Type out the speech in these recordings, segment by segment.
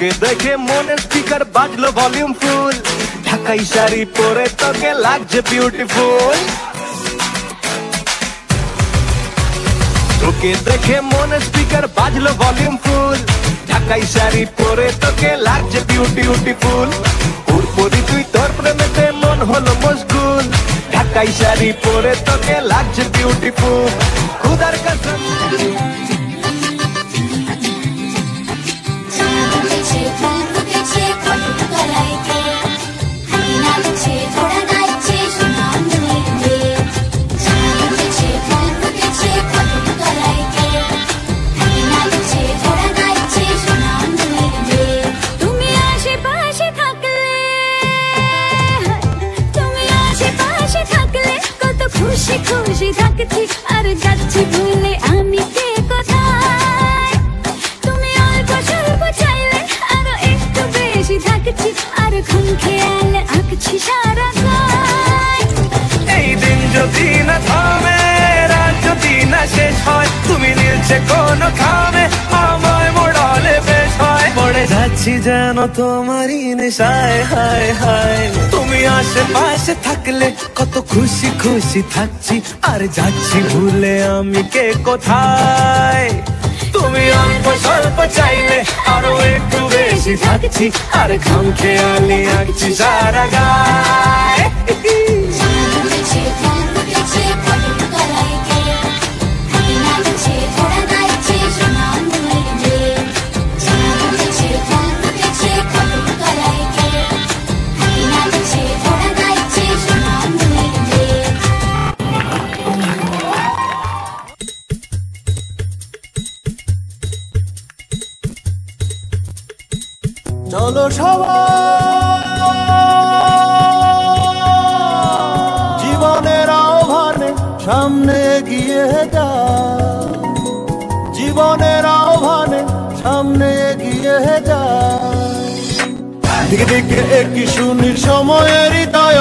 তোকে দেখে মনের স্পিকার বাজলো ভলিউম ফুল। ঢাকাই শাড়ি পরে তোকে লাগছে বিউটিফুল তোকে দেখে মনের স্পিকার বাজলো ভলিউম ফুল। ঢাকাই শাড়ি পরে তোকে লাগছে বিউটি বিউটিফুল উড়পরি তুই তোর প্রেমেতে মন হলো মশগুল। ঢাকাই শাড়ি পরে তোকে লাগছে বিউটিফুল খুদার কসম থাকছি আর যাচ্ছি ভুলে আমি কে কোথায়? তুমি অল্প স্বল্প চাইলে আরও একটু বেশি থাকছি আর ঘুম খেয়ালে আঁকছি সারা দিন যদি না থামে, রাত যদি না শেষ হয়, তুমি নিলছে কোন খামে যাচ্ছি যেন তোমারই নেশায় হায় হায়। তুমি আশেপাশে থাকলে কত খুশি খুশি থাকছি আর যাচ্ছি ভুলে আমি কে কোথায়? তুমি অল্প স্বল্প চাইলে আরও একটু বেশি থাকছি আর খাম খেয়ালি আঁকছি সারা গায়। চলো সবাই। জীবনের আহ্বানে সামনে গিয়ে যা জীবনের আহ্বানে সামনে গিয়ে যা দিকে একই শুনি সময়ের হৃদয়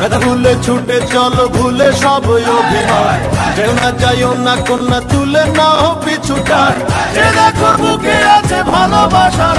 ব্যথা ভুলে ছুটে চলো, ভুলে সব অভিনয়। যেও না যাইও না কন্যা, তুলে না পিছুটার যে দেখো বুকে আছে ভালোবাসার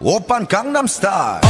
오빤 강남스타일